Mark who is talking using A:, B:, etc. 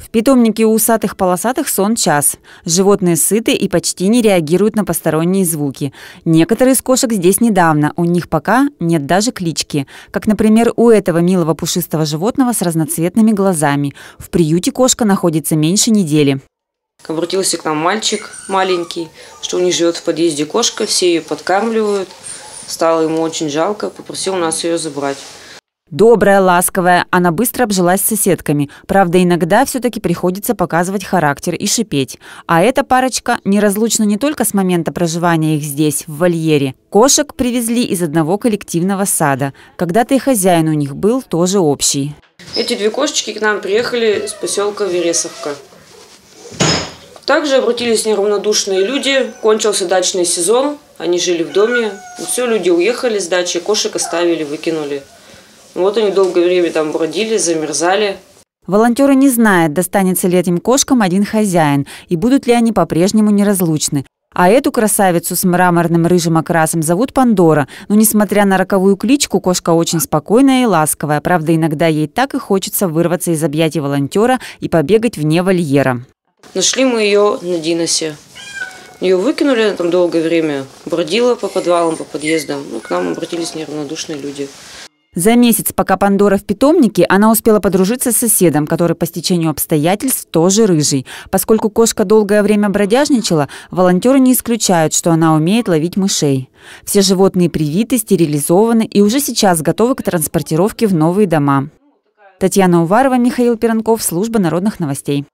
A: В питомнике усатых полосатых сон час. Животные сыты и почти не реагируют на посторонние звуки. Некоторые из кошек здесь недавно, у них пока нет даже клички. Как, например, у этого милого пушистого животного с разноцветными глазами. В приюте кошка находится меньше недели.
B: Обратился к нам мальчик маленький, что у них живет в подъезде кошка, все ее подкармливают. Стало ему очень жалко, попросил нас ее забрать.
A: Добрая, ласковая, она быстро обжилась с соседками. Правда, иногда все-таки приходится показывать характер и шипеть. А эта парочка неразлучна не только с момента проживания их здесь, в вольере. Кошек привезли из одного коллективного сада. Когда-то и хозяин у них был тоже общий.
B: Эти две кошечки к нам приехали с поселка Вересовка. Также обратились неравнодушные люди. Кончился дачный сезон, они жили в доме. Все, люди уехали с дачи, кошек оставили, выкинули. Вот они долгое время там бродили, замерзали.
A: Волонтеры не знают, достанется ли этим кошкам один хозяин и будут ли они по-прежнему неразлучны. А эту красавицу с мраморным рыжим окрасом зовут Пандора. Но, несмотря на роковую кличку, кошка очень спокойная и ласковая. Правда, иногда ей так и хочется вырваться из объятий волонтера и побегать вне вольера.
B: Нашли мы ее на Диносе. Ее выкинули, там долгое время бродила по подвалам, по подъездам. Ну, к нам обратились неравнодушные люди.
A: За месяц, пока Пандора в питомнике, она успела подружиться с соседом, который по стечению обстоятельств тоже рыжий. Поскольку кошка долгое время бродяжничала, волонтеры не исключают, что она умеет ловить мышей. Все животные привиты, стерилизованы и уже сейчас готовы к транспортировке в новые дома. Татьяна Уварова, Михаил Пиранков, Служба народных новостей.